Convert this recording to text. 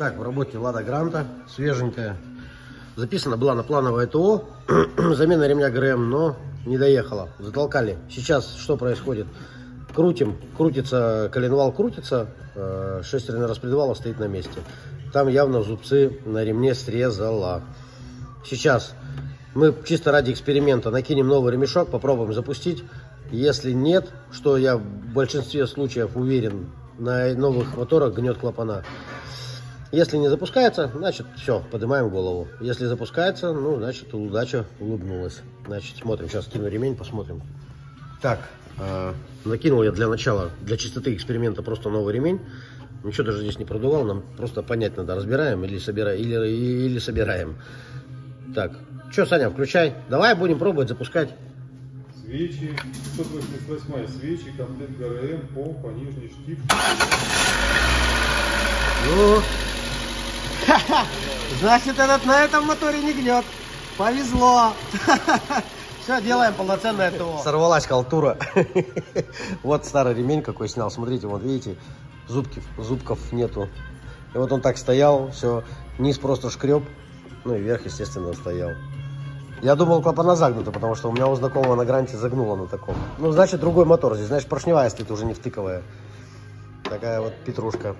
Так, в работе Лада Гранта, свеженькая. Записана была на плановое ТО, замена ремня ГРМ, но не доехала, затолкали. Сейчас что происходит? Крутим, крутится, коленвал крутится, э, шестерня распредвала стоит на месте. Там явно зубцы на ремне срезала. Сейчас мы чисто ради эксперимента накинем новый ремешок, попробуем запустить. Если нет, что я в большинстве случаев уверен, на новых моторах гнет клапана. Если не запускается, значит все, поднимаем голову. Если запускается, ну, значит удача улыбнулась. Значит, смотрим, сейчас кину ремень, посмотрим. Так, э, накинул я для начала, для чистоты эксперимента просто новый ремень. Ничего даже здесь не продувал, нам просто понять надо, разбираем или, собираем, или, или собираем. Так, что, Саня, включай. Давай будем пробовать запускать. Свечи, 588 свечи, комплект ГРМ, помпа, нижний штифт. Ну, значит, этот на этом моторе не гнет. Повезло. Все, делаем полноценное ТО. Сорвалась халтура. Вот старый ремень какой снял. Смотрите, вот видите, зубки, зубков нету. И вот он так стоял, все, низ просто шкреб. Ну и верх, естественно, стоял. Я думал, клапана загнуты, потому что у меня у знакомого на гранте загнуло на таком. Ну, значит, другой мотор здесь. Знаешь, поршневая стоит уже не втыковая. Такая вот петрушка.